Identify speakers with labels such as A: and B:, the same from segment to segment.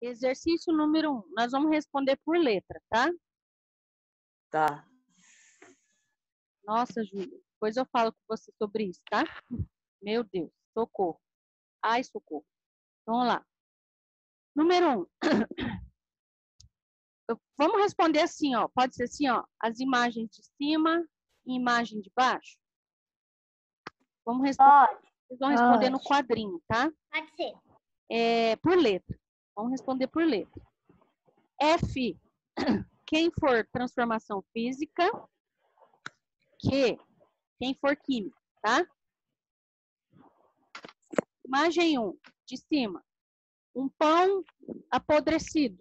A: Exercício número um. Nós vamos responder por letra, tá?
B: Tá.
A: Nossa, Júlia. Depois eu falo com você sobre isso, tá? Meu Deus. Socorro. Ai, socorro. Vamos lá. Número um. Vamos responder assim, ó. Pode ser assim, ó. As imagens de cima e imagem de baixo. Vamos responder.
C: Pode.
A: Vocês vão responder no
C: Pode.
A: quadrinho, tá?
D: Pode ser.
A: É, por letra. Vamos responder por letra. F, quem for transformação física. Q, quem for química, tá? Imagem 1, de cima. Um pão apodrecido.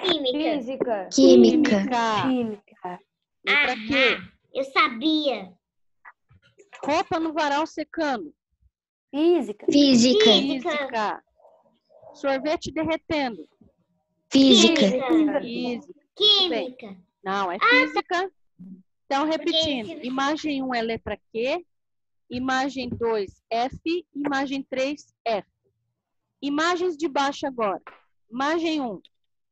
D: Química.
C: Física.
E: Química.
C: Química.
A: Letra Q,
D: Eu sabia.
A: roupa no varal secando.
C: Física.
E: Física.
D: Física.
A: Sorvete derretendo.
E: Física.
C: Física.
A: Física.
D: Química.
A: Não, é física. Então, repetindo.
D: Porque-
A: Imagem 1 é letra Q. Imagem 2, F. Imagem 3, F. Imagens de baixo agora. Imagem 1.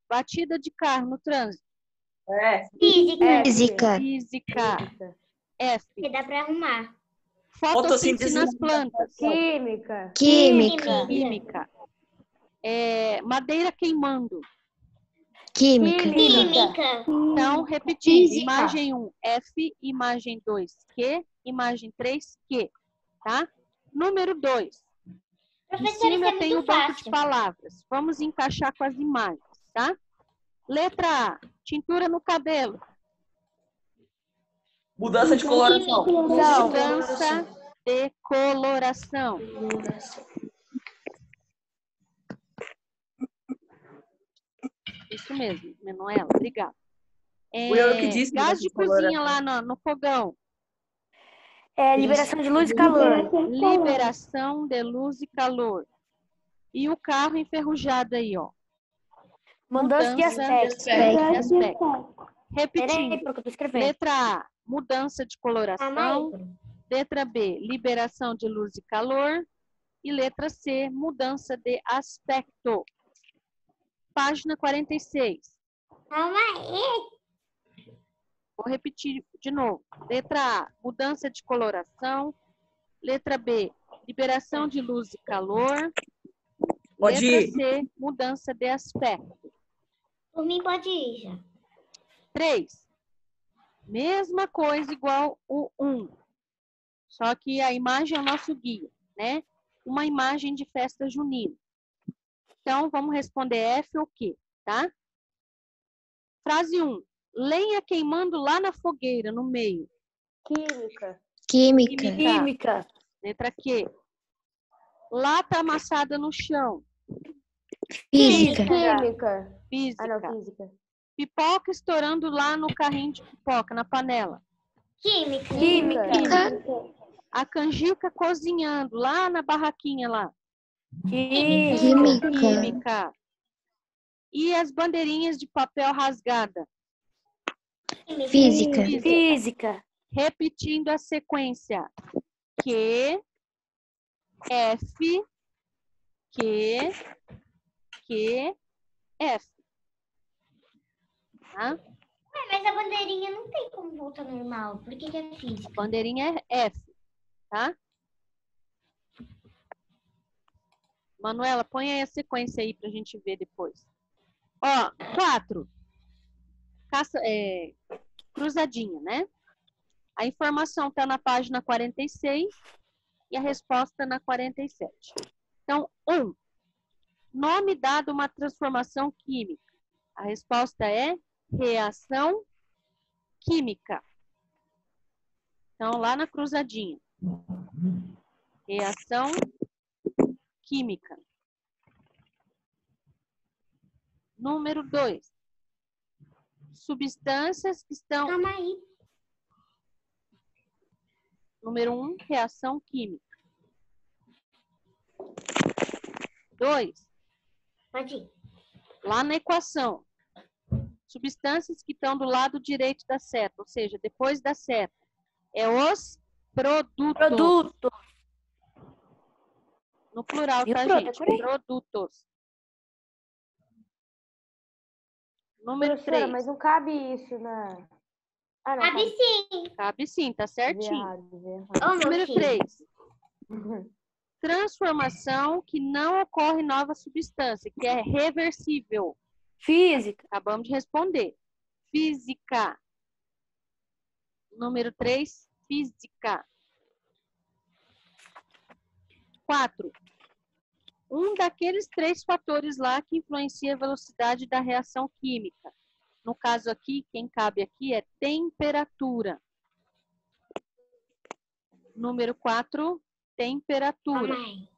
A: Batida de carro no trânsito.
B: É.
D: Física.
C: É.
E: Física.
A: Física. F.
D: Que dá pra arrumar.
A: Fotossíntese nas
B: na
A: plantas.
C: Química.
E: Química.
A: Química. É, madeira queimando.
E: Química.
D: Química.
A: Então, repetindo.
E: Física.
A: Imagem 1, F. Imagem 2, Q. Imagem 3, Q. Tá? Número 2. Em
D: Professora, isso
A: cima
D: é
A: eu tenho o
D: muito
A: banco de palavras. Vamos encaixar com as imagens, tá? Letra A, tintura no cabelo.
B: Mudança de coloração.
A: Mudança de coloração. Isso mesmo, Manuela, obrigada. É,
B: Fui eu que disse
A: gás de cozinha lá no, no fogão.
C: É liberação de luz e calor.
A: Liberação de luz e calor. E o carro enferrujado aí, ó.
C: Mudança de
A: Mudança
C: aspecto.
A: de aspecto. Repetindo.
C: porque eu tô escrevendo.
A: Letra A, mudança de coloração.
D: aí.
A: Letra B, liberação de luz e calor. E letra C, mudança de aspecto. Página 46.
D: Calma aí.
A: Vou repetir de novo. Letra A, mudança de coloração. Letra B, liberação de luz e calor.
B: Pode
A: letra
B: ir.
A: C, mudança de aspecto.
D: Por mim pode ir já.
A: 3. Mesma coisa igual o 1. Só que a imagem é o nosso guia, né? Uma imagem de festa junina. Então, vamos responder F ou Q, tá? Frase 1. Lenha queimando lá na fogueira, no meio.
C: Química.
E: Química.
C: Química.
A: Letra Q. Lata amassada no chão.
E: Física.
C: Química. Ah,
A: Física.
C: não, física.
A: Pipoca estourando lá no carrinho de pipoca, na panela.
D: Química.
C: Química.
A: A canjica cozinhando lá na barraquinha lá.
C: Química.
E: Química.
A: Química. E as bandeirinhas de papel rasgada.
E: Física.
C: Física.
A: Repetindo a sequência. Q, F, Q, Q, F. Tá?
D: Ué, mas a bandeirinha não tem como voltar normal. Por que, que é física?
A: Bandeirinha é F, tá? Manuela, põe aí a sequência aí pra gente ver depois. Ó, quatro. Caça, é, cruzadinha, né? A informação tá na página 46 e a resposta na 47. Então, um. Nome dado a uma transformação química. A resposta é reação química. Então, lá na cruzadinha. Reação química. Número 2. Substâncias que estão.
D: Calma aí.
A: Número 1, um, reação química. 2.
D: Pode ir.
A: Lá na equação. Substâncias que estão do lado direito da seta, ou seja, depois da seta. É os produtos.
C: Produto.
A: No plural, tá, gente?
C: Decorei.
A: Produtos. Número
C: Professora,
A: 3.
C: mas não cabe isso na. Ah, não.
D: Cabe sim.
A: Cabe sim, tá certinho.
C: errado, errado.
A: Número
D: filho.
A: 3. Transformação que não ocorre em nova substância, que é reversível.
C: Física.
A: Acabamos de responder. Física. Número 3, física. 4. Um daqueles três fatores lá que influencia a velocidade da reação química. No caso aqui, quem cabe aqui é temperatura. Número 4, temperatura.
D: Mamãe.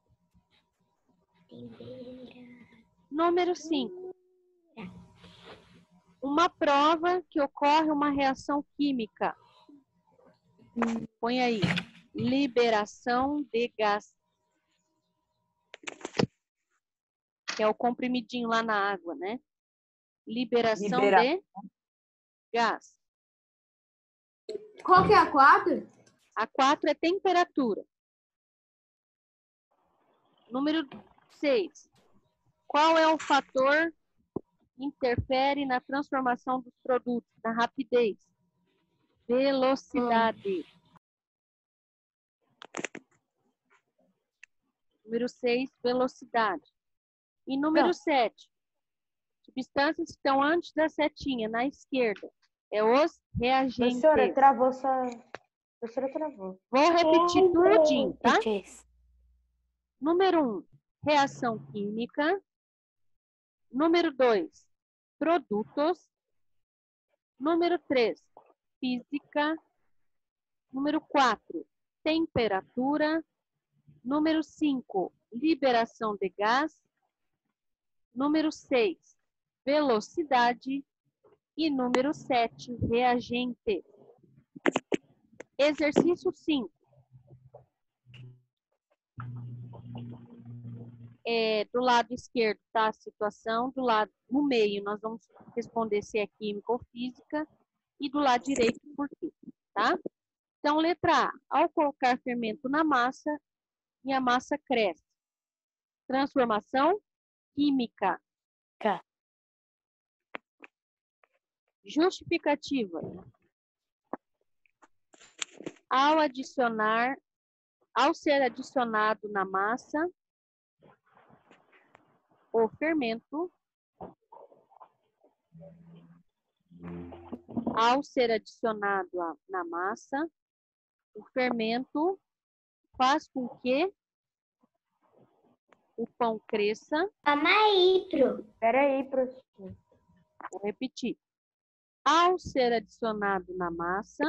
A: Número 5. Uma prova que ocorre uma reação química. Põe aí. Liberação de gás. Que é o comprimidinho lá na água, né? Liberação
B: Libera-
A: de gás.
C: Qual que é a quatro?
A: A 4 é temperatura. Número 6. Qual é o fator que interfere na transformação dos produtos, na rapidez? Velocidade. Número 6, velocidade. E número
C: Não.
A: 7. Substâncias que estão antes da setinha, na esquerda. É os reagentes.
C: Professora, travou sua. Professora, travou.
A: Vou repetir tudinho, tá?
C: Repete.
A: Número 1, um, reação química. Número 2, produtos. Número 3, física. Número 4, temperatura. Número 5, liberação de gás. Número 6, velocidade. E número 7, reagente. Exercício 5. é, do lado esquerdo tá a situação, do lado no meio nós vamos responder se é química ou física e do lado direito por quê, tá? Então, letra A, ao colocar fermento na massa e a massa cresce. Transformação química.
C: Cá.
A: Justificativa. Ao adicionar, ao ser adicionado na massa, o fermento, ao ser adicionado na massa, o fermento faz com que o pão cresça.
D: Calma aí, pro.
C: Pera aí, professor.
A: Vou repetir. Ao ser adicionado na massa,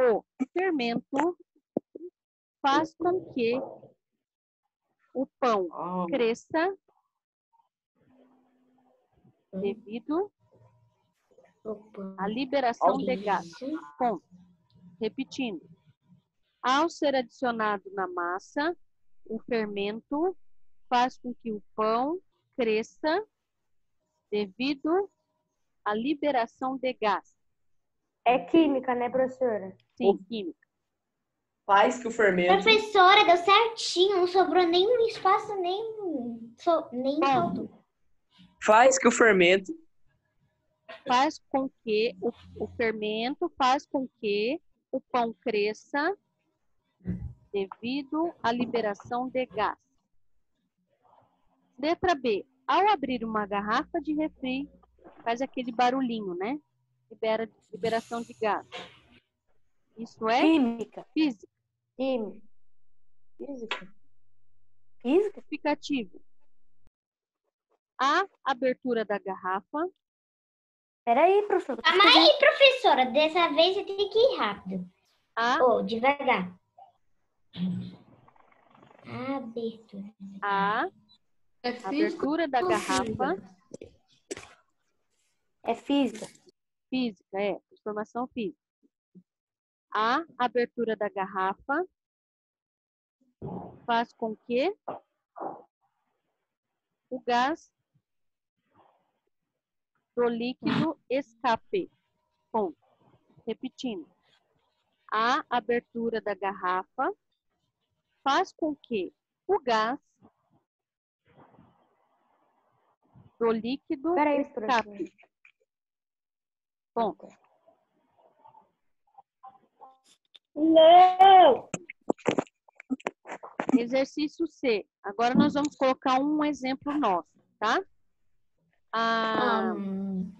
A: o fermento faz com que o pão
B: Ah,
A: cresça devido à liberação de gás. Ponto. Repetindo. Ao ser adicionado na massa, o fermento faz com que o pão cresça devido à liberação de gás.
C: É química, né, professora?
A: Sim, química.
B: faz que o fermento.
D: Professora, deu certinho. Não sobrou nenhum espaço, nem, so, nem faltou.
B: Faz que o fermento.
A: Faz com que o, o fermento faz com que o pão cresça devido à liberação de gás. Letra B. Ao abrir uma garrafa de refri, faz aquele barulhinho, né? Libera, liberação de gás. Isso é
C: Química.
A: física.
C: Química. Física. Física?
A: Justificativo. A abertura da garrafa.
C: Pera aí, professora.
D: Calma aí, professora. Dessa vez você tem que ir rápido.
A: A,
D: Ou devagar. Abertura.
A: a abertura da garrafa.
C: É física.
A: Física, é. Transformação física. A abertura da garrafa faz com que o gás do líquido escape. Ponto. Repetindo. A abertura da garrafa faz com que o gás do líquido
C: Pera aí,
A: escape. Ponto.
C: Não!
A: Exercício C. Agora nós vamos colocar um exemplo nosso, tá? Ah,
D: Hum,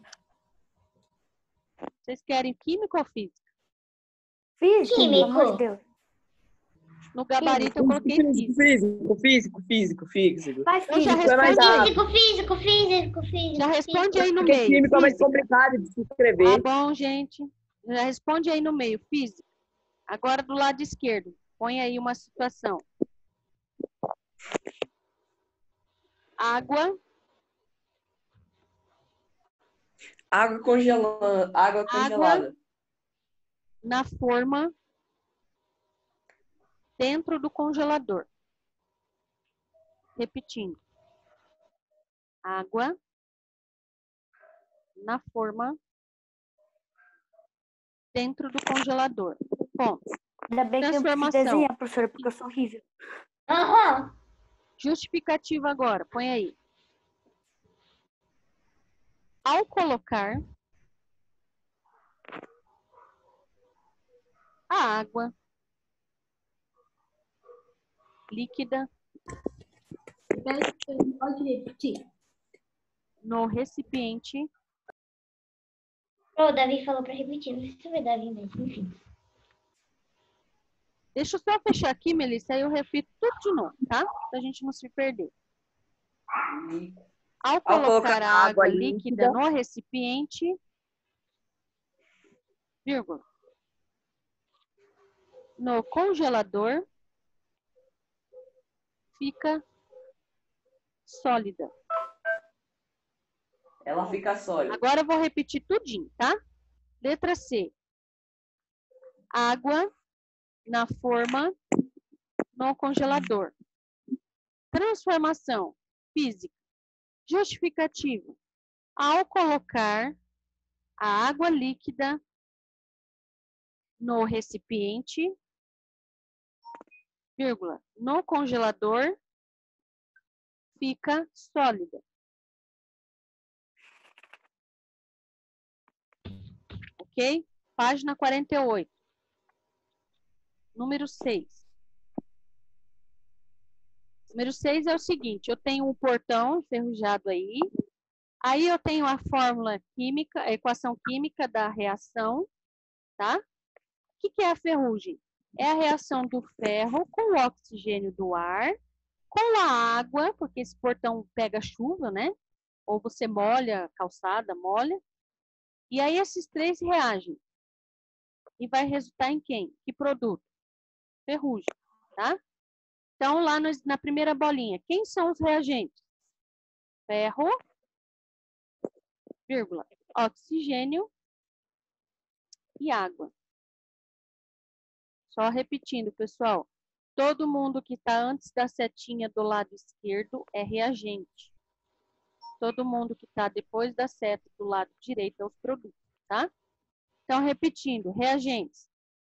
A: vocês querem química ou física?
C: Física,
D: Químico.
C: pelo amor de Deus.
A: No gabarito eu coloquei física.
B: Físico, físico, físico, físico.
C: Vai,
A: Eu já respondi,
B: rápido.
D: Físico, físico, físico, físico.
A: já responde aí no
B: Porque
A: meio.
B: química é mais complicado de se
A: Tá
B: escrever.
A: bom, gente. Já responde aí no meio, física. Agora do lado esquerdo, põe aí uma situação. Água,
B: Água congelada. Água congelada.
A: na forma dentro do congelador. Repetindo. Água na forma dentro do congelador. Ponto.
C: Ainda bem que eu
A: Transformação.
C: desenhar, professora, porque eu sou horrível.
D: Aham.
A: Justificativa agora, põe aí. Ao colocar a água líquida
F: Pode repetir.
A: no recipiente,
D: O Davi falou pra repetir. Não sei se foi Davi mesmo, enfim.
A: deixa eu só fechar aqui, Melissa, aí eu repito tudo de novo, tá? Pra gente não se perder. Ao colocar,
B: colocar
A: a água
B: água
A: líquida,
B: líquida
A: no recipiente, vírgula, no congelador, fica sólida.
B: Ela fica sólida.
A: Agora eu vou repetir tudinho, tá? Letra C. Água na forma no congelador. Transformação física. Justificativa. Ao colocar a água líquida no recipiente, vírgula, no congelador, fica sólida. Ok? Página 48. Número 6. Número 6 é o seguinte, eu tenho um portão enferrujado aí, aí eu tenho a fórmula química, a equação química da reação, tá? O que, que é a ferrugem? É a reação do ferro com o oxigênio do ar, com a água, porque esse portão pega chuva, né? Ou você molha a calçada, molha, e aí esses três reagem. E vai resultar em quem? Que produto? Ferrugem, tá? Então, lá no- na primeira bolinha, quem são os reagentes? Ferro, vírgula, oxigênio e água. Só repetindo, pessoal. Todo mundo que está antes da setinha do lado esquerdo é reagente. Todo mundo que está depois da seta do lado direito é os produtos, tá? Então, repetindo, reagentes: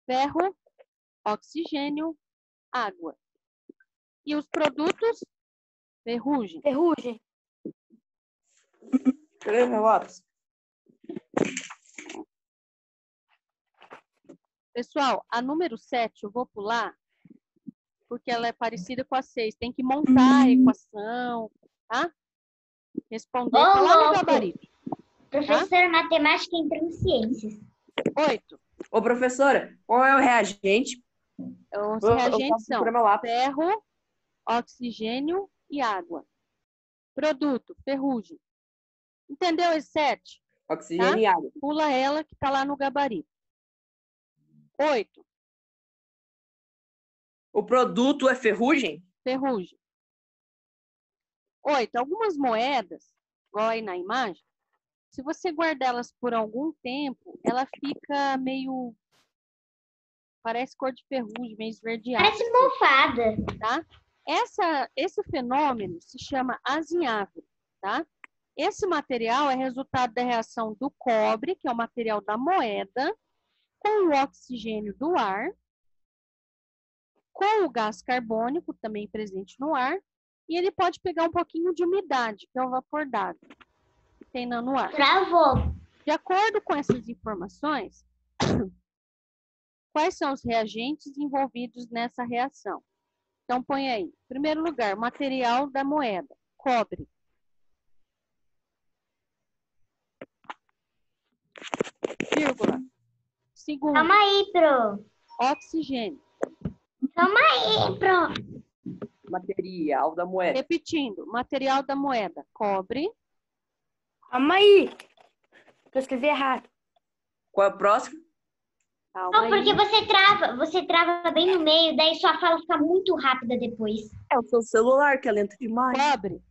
A: ferro, oxigênio, água. E os produtos? Ferrugem.
C: Ferrugem.
B: Escreva lápis.
A: Pessoal, a número 7 eu vou pular, porque ela é parecida com a 6. Tem que montar a equação, tá? Responder tá lá no gabarito.
D: Professora matemática entrando em ciências.
A: 8.
B: Ô, professora, qual é o reagente?
A: Os
B: Eu-
A: reagentes são ferro, oxigênio e água. Produto, ferrugem. Entendeu esse 7?
B: Oxigênio
A: Tá?
B: e água.
A: Pula ela que tá lá no gabarito. 8.
B: O produto é ferrugem?
A: ferrugem. Oito, algumas moedas, igual aí na imagem, se você guardar elas por algum tempo, ela fica meio. Parece cor de ferrugem, meio esverdeada,
D: Parece mofada.
A: tá? Essa, esse fenômeno se chama azinhável, tá? Esse material é resultado da reação do cobre, que é o material da moeda, com o oxigênio do ar, com o gás carbônico, também presente no ar, e ele pode pegar um pouquinho de umidade, que é o vapor d'água que tem no ar.
D: Travou.
A: De acordo com essas informações, quais são os reagentes envolvidos nessa reação? Então, põe aí. Em primeiro lugar, material da moeda, cobre. Vírgula. Segundo,
D: Calma aí, pro.
A: oxigênio.
D: Calma aí, pro.
B: Material da moeda.
A: Repetindo, material da moeda, cobre.
C: Calma aí. Eu escrevi errado.
B: Qual é o próximo?
A: Calma
D: Não, porque
A: aí.
D: você trava, você trava bem no meio, daí sua fala fica muito rápida depois.
B: É o seu celular, que é lento demais.
A: Cobre.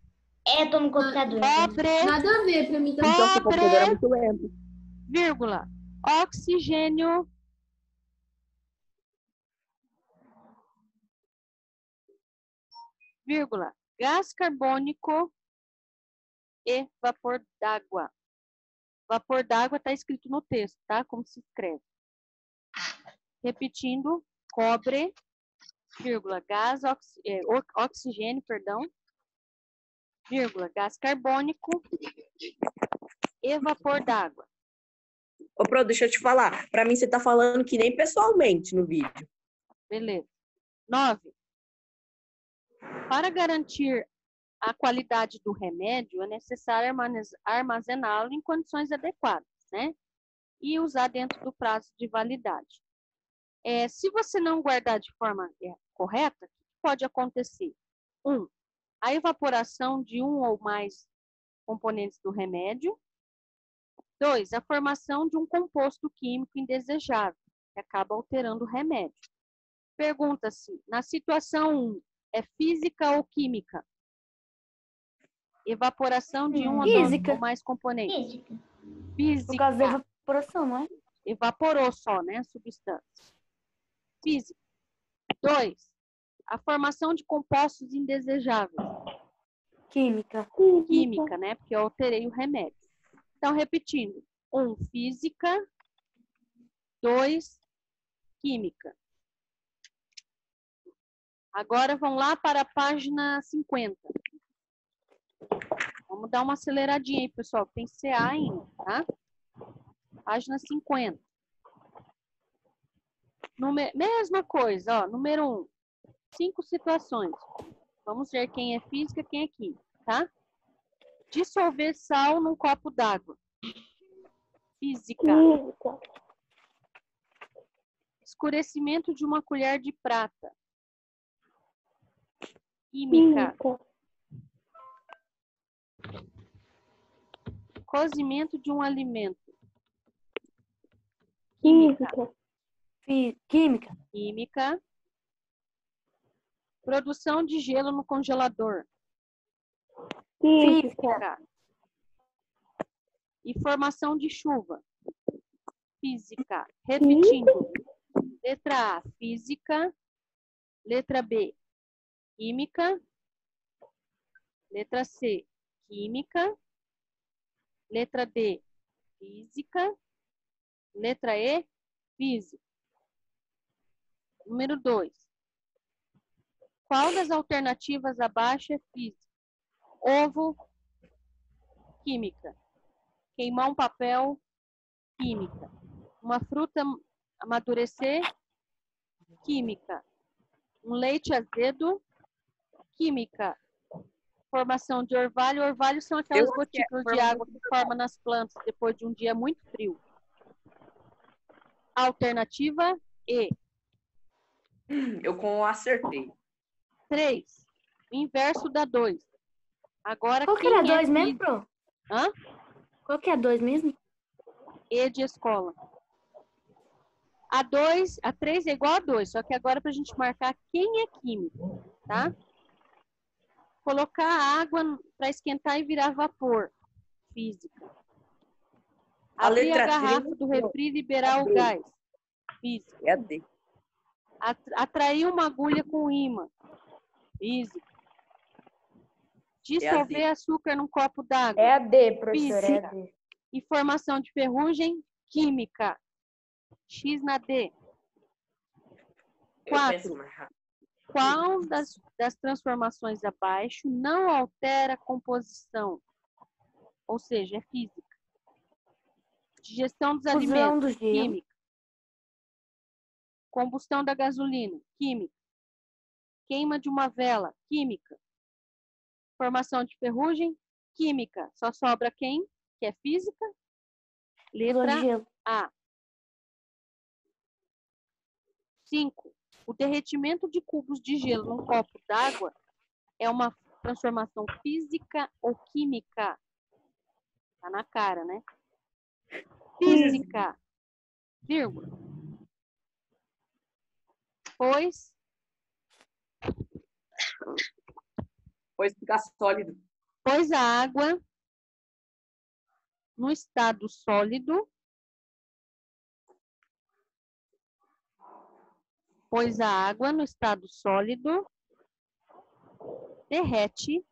D: É, eu tô no computador.
A: Cobre,
F: Nada a ver pra mim também.
B: Então, seu
A: cobre.
B: computador é muito lento.
A: vírgula. Oxigênio. Vírgula. Gás carbônico e vapor d'água. Vapor d'água está escrito no texto, tá? Como se escreve. Repetindo, cobre, vírgula, gás, oxi- é, oxigênio, perdão, vírgula, gás carbônico e vapor d'água.
B: Ô, Pro, deixa eu te falar. Pra mim, você tá falando que nem pessoalmente no vídeo.
A: Beleza. Nove. Para garantir a qualidade do remédio, é necessário armazená-lo em condições adequadas, né? E usar dentro do prazo de validade. É, se você não guardar de forma é, correta, o que pode acontecer? Um, a evaporação de um ou mais componentes do remédio. Dois, a formação de um composto químico indesejável, que acaba alterando o remédio. Pergunta-se, na situação 1, é física ou química? Evaporação de um
C: Física.
A: ou mais componentes.
D: Física.
C: Por
A: Física.
C: causa da evaporação, não é?
A: Evaporou só, né, a substância. Física. Dois, a formação de compostos indesejáveis.
C: Química.
A: Química, né, porque eu alterei o remédio. Então, repetindo. Um, física. Dois, química. Agora vamos lá para a página 50. Vamos dar uma aceleradinha aí, pessoal. Tem CA ainda, tá? Página 50. Número, mesma coisa, ó. Número 1. Um, cinco situações. Vamos ver quem é física, quem é química, tá? Dissolver sal num copo d'água. Física. Escurecimento de uma colher de prata. Química. Cozimento de um alimento. Química.
C: Química.
A: Química. Produção de gelo no congelador.
C: Física.
A: E formação de chuva. Física. Repetindo. Letra A, física. Letra B, química. Letra C, química. Letra D, física. Letra E, física. Número 2. Qual das alternativas abaixo é física? Ovo, química. Queimar um papel, química. Uma fruta amadurecer, química. Um leite azedo, química. Formação de orvalho. Orvalho são aquelas
B: Eu
A: gotículas de água que formam nas plantas depois de um dia muito frio. Alternativa E.
B: Eu com acertei.
A: 3. Inverso da 2. Agora,
C: Qual que era
A: é
C: dois mesmo,
A: físico?
C: Pro?
A: Hã?
C: Qual que é dois mesmo?
A: E de escola. A 2, a 3 é igual a 2, só que agora para a gente marcar quem é químico, tá? Colocar a água para esquentar e virar vapor. Física.
B: A
A: Abrir a
B: letra
A: garrafa
B: três,
A: do refri e liberar o gás. Física.
B: É a D.
A: At- Atrair uma agulha com imã. Física. Dissolver açúcar num copo d'água.
C: É a D, professor. É a D.
A: e formação de ferrugem química. X na D. Quatro. Qual das, das transformações abaixo não altera a composição? Ou seja, é física. Digestão dos
C: Fusão
A: alimentos,
C: do
A: química. Combustão da gasolina, química. Queima de uma vela, química. Formação de ferrugem, química. Só sobra quem? Que é física? Letra. A. 5. O derretimento de cubos de gelo num copo d'água é uma transformação física ou química? Tá na cara, né? Física. Vírgula. Pois
B: Pois ficar sólido.
A: pois a água no estado sólido, pois a água no estado sólido derrete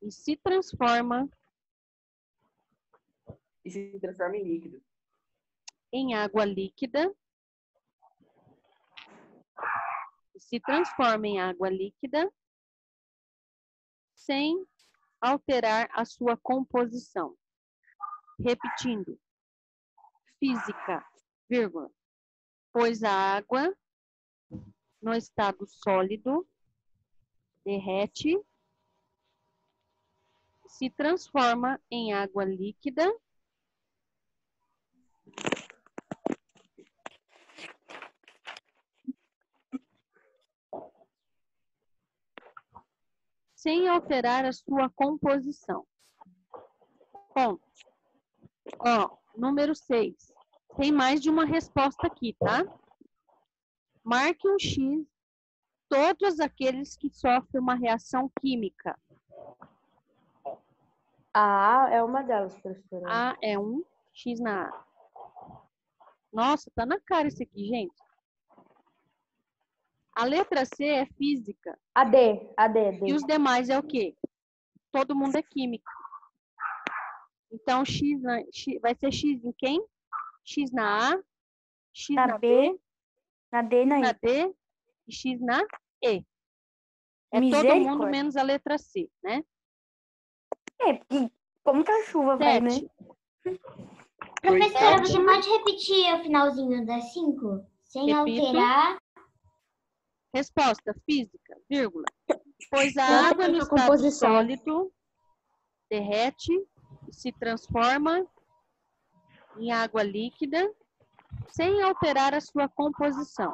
A: e se transforma
B: E se transforma em líquido.
A: em água líquida e se transforma em água líquida sem alterar a sua composição. Repetindo. Física, vírgula. Pois a água no estado sólido derrete se transforma em água líquida sem alterar a sua composição. Ponto. Ó, número 6. Tem mais de uma resposta aqui, tá? Marque um X todos aqueles que sofrem uma reação química.
C: A é uma delas, professora.
A: A é um, X na A. Nossa, tá na cara isso aqui, gente. A letra C é física.
C: A D, a D, D.
A: E os demais é o quê? Todo mundo é químico. Então, X, na- X- vai ser X em quem? X na A, X
C: Na
A: na,
C: B,
A: B,
C: Na D e na
A: na
C: I.
A: D e X na E. É todo mundo menos a letra C, né?
C: É, porque como que a chuva vai, né?
A: Sete.
D: Professora, você pode repetir o finalzinho das cinco? Sem
A: Repito.
D: alterar.
A: Resposta, física, vírgula. Pois a água no estado
E: composição.
A: sólido derrete e se transforma em água líquida sem alterar a sua composição.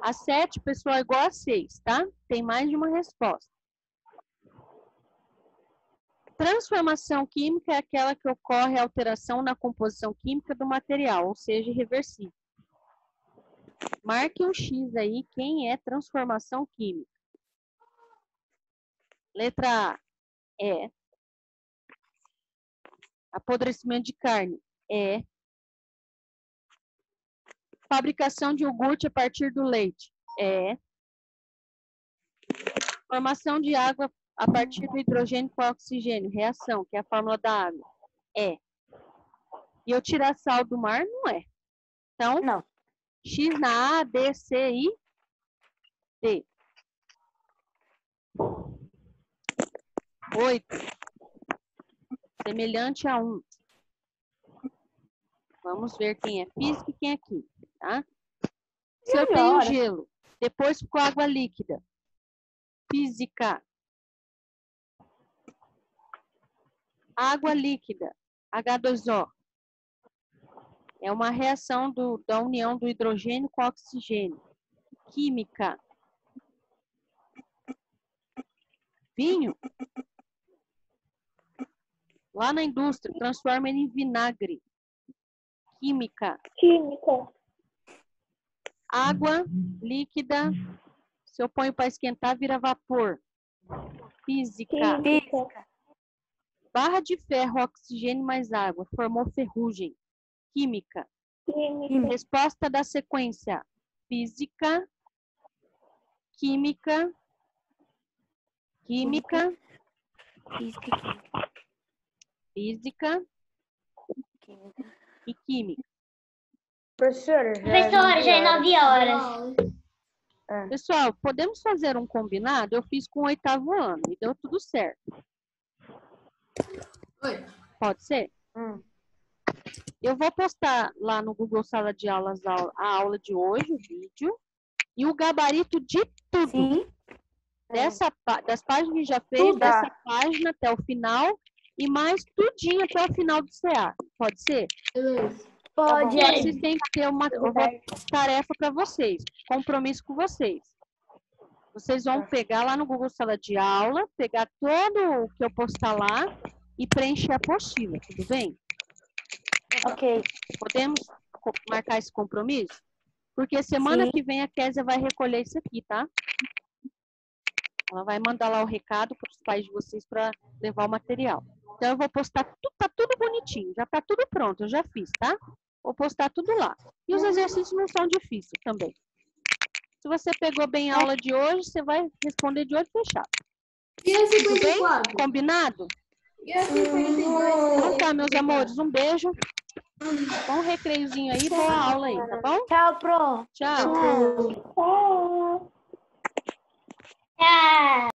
A: A 7, pessoal, é igual a 6, tá? Tem mais de uma resposta. Transformação química é aquela que ocorre alteração na composição química do material, ou seja, irreversível. Marque um X aí, quem é transformação química. Letra A, é. Apodrecimento de carne, é. Fabricação de iogurte a partir do leite, é. Formação de água a partir do hidrogênio com oxigênio, reação, que é a fórmula da água, é. E eu tirar sal do mar, não é. Então,
C: Não.
A: X na A, D, C e D. Oito. Semelhante a um. Vamos ver quem é física e quem é química, tá? Se eu tenho gelo, depois ficou água líquida. Física. Água líquida, H2O. É uma reação do- da união do hidrogênio com oxigênio. Química. Vinho. Lá na indústria, transforma ele em vinagre. Química.
E: Química.
A: Água líquida. Se eu ponho para esquentar, vira vapor. Física.
C: Física.
A: Barra de ferro, oxigênio mais água. Formou ferrugem. Química.
E: Química.
A: Resposta da sequência: física, química, química,
C: Física
A: física
C: e química.
A: e química.
C: Professora, já
D: Professora, já é
C: nove
D: horas.
A: Pessoal, podemos fazer um combinado? Eu fiz com o oitavo ano e deu tudo certo.
F: Oi.
A: Pode ser?
C: Hum.
A: Eu vou postar lá no Google Sala de Aulas a aula de hoje, o vídeo, e o gabarito de tudo.
C: Sim.
A: Dessa, das páginas que já fez,
C: Tudo.
A: dessa página até o final, e mais tudinho até o final do CA. Pode ser?
F: Beleza.
C: Pode.
A: E vocês têm que ter uma, uma tarefa para vocês, compromisso com vocês. Vocês vão pegar lá no Google Sala de Aula, pegar todo o que eu postar lá e preencher a apostila, tudo bem?
C: Ok.
A: Podemos marcar esse compromisso? Porque semana
C: Sim.
A: que vem a Késia vai recolher isso aqui, tá? Ela vai mandar lá o recado para os pais de vocês para levar o material. Então eu vou postar, tu- tá tudo bonitinho, já tá tudo pronto, eu já fiz, tá? Vou postar tudo lá. E os exercícios não são difíceis também. Se você pegou bem a aula de hoje, você vai responder de olho fechado.
F: E a 54?
A: Combinado?
F: A 52?
A: Então tá, meus amores, um beijo. Bom recreiozinho aí, boa aula aí, tá bom?
C: Tchau, pro.
A: Tchau.
D: Tchau.